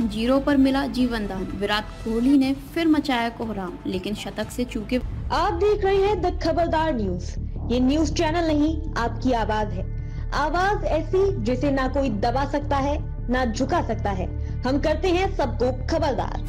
Zero पर मिला जीवन दान। विराट कोहली ने फिर मचाया कोहराम, लेकिन शतक से चूके आप देख रहे हैं द खबरदार न्यूज़। ये न्यूज़ चैनल नहीं, आपकी आवाज़ है। आवाज़ ऐसी जिसे ना कोई दबा सकता है, ना झुका सकता है। हम करते हैं सबको खबरदार।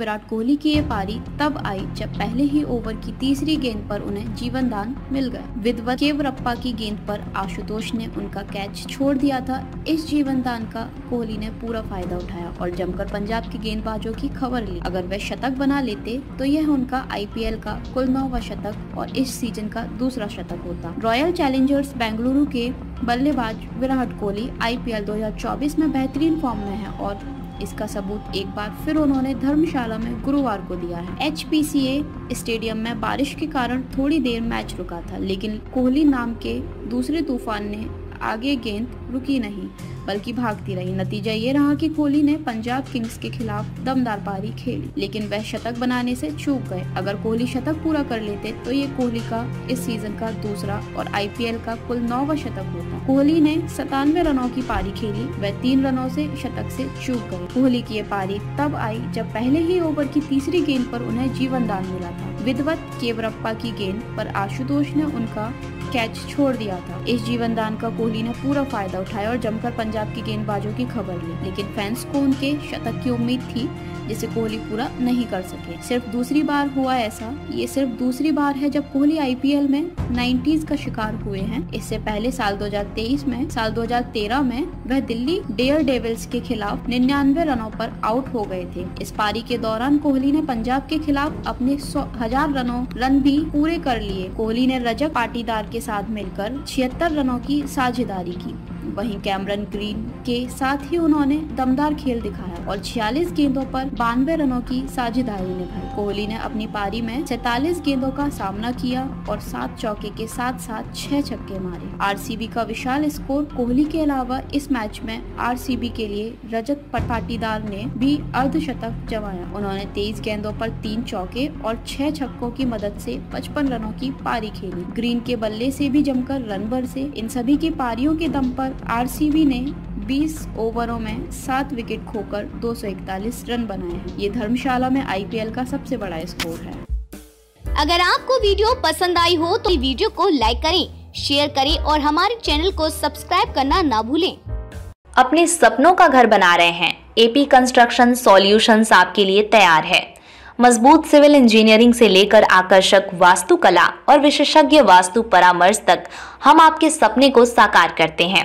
विराट कोहली की ये पारी तब आई जब पहले ही ओवर की तीसरी गेंद पर उन्हें जीवन दान मिल गया। विदवत केवरप्पा की गेंद पर आशुतोष ने उनका कैच छोड़ दिया था। इस जीवन दान का कोहली ने पूरा फ़ायदा उठाया और जमकर पंजाब के गेंदबाजों की खबर ली। अगर वे शतक बना लेते तो यह उनका आईपीएल का कुल नौवा शतक और इस सीज़न का दूसरा शतक होता। रॉयल चैलेंजर्स बेंगलुरु के बल्लेबाज विराट कोहली आईपीएल 2024 में बेहतरीन फॉर्म में है और इसका सबूत एक बार फिर उन्होंने धर्मशाला में गुरुवार को दिया है। एचपीसीए स्टेडियम में बारिश के कारण थोड़ी देर मैच रुका था, लेकिन कोहली नाम के दूसरे तूफ़ान ने आगे गेंद रुकी नहीं, बल्कि भागती रही। नतीजा ये रहा कि कोहली ने पंजाब किंग्स के खिलाफ दमदार पारी खेली, लेकिन वह शतक बनाने से चूक गए। अगर कोहली शतक पूरा कर लेते तो ये कोहली का इस सीज़न का दूसरा और आईपीएल का कुल नौवा शतक होता। कोहली ने सतानवे रनों की पारी खेली, वह तीन रनों से शतक से चूक गए। कोहली की ये पारी तब आई जब पहले ही ओवर की तीसरी गेंद पर उन्हें जीवन दान मिला था। विधवत केवरप्पा की गेंद पर आशुतोष ने उनका कैच छोड़ दिया था। इस जीवन दान का कोहली ने पूरा फ़ायदा उठाया और जमकर पंजाब की गेंदबाजों की खबर ली। लेकिन फैंस को उनके शतक की उम्मीद थी, जिसे कोहली पूरा नहीं कर सके। सिर्फ़ दूसरी बार हुआ ऐसा, ये सिर्फ़ दूसरी बार है जब कोहली आईपीएल में 90s का शिकार हुए हैं। इससे पहले साल 2023 में, साल 2013 में वह दिल्ली डेयर डेविल्स के खिलाफ निन्यानवे रनों पर आउट हो गए थे। इस पारी के दौरान कोहली ने पंजाब के खिलाफ अपने हज़ार रनों रन भी पूरे कर लिए। कोहली ने रजक पाटीदार के साथ मिलकर छिहत्तर रनों की साझेदारी की। वहीं कैमरन ग्रीन के साथ ही उन्होंने दमदार खेल दिखाया और 46 गेंदों पर बानवे रनों की साझेदारी निभाई। कोहली ने अपनी पारी में सैतालीस गेंदों का सामना किया और सात चौके के साथ साथ छह छक्के मारे। आरसीबी का विशाल स्कोर कोहली के अलावा इस मैच में आरसीबी के लिए रजत पाटीदार ने भी अर्धशतक जमाया। उन्होंने तेईस गेंदों पर तीन चौके और छह छक्कों की मदद से पचपन रनों की पारी खेली। ग्रीन के बल्ले से भी जमकर रन बरसे इन सभी की पारियों के दम पर आरसीबी ने 20 ओवरों में सात विकेट खोकर 241 रन बनाए हैं। ये धर्मशाला में आईपीएल का सबसे बड़ा स्कोर है। अगर आपको वीडियो पसंद आई हो तो वीडियो को लाइक करें शेयर करें और हमारे चैनल को सब्सक्राइब करना ना भूलें। अपने सपनों का घर बना रहे हैं। एपी कंस्ट्रक्शन सॉल्यूशंस आपके लिए तैयार है। मज़बूत सिविल इंजीनियरिंग से लेकर आकर्षक वास्तुकला और विशेषज्ञ वास्तु परामर्श तक हम आपके सपने को साकार करते हैं।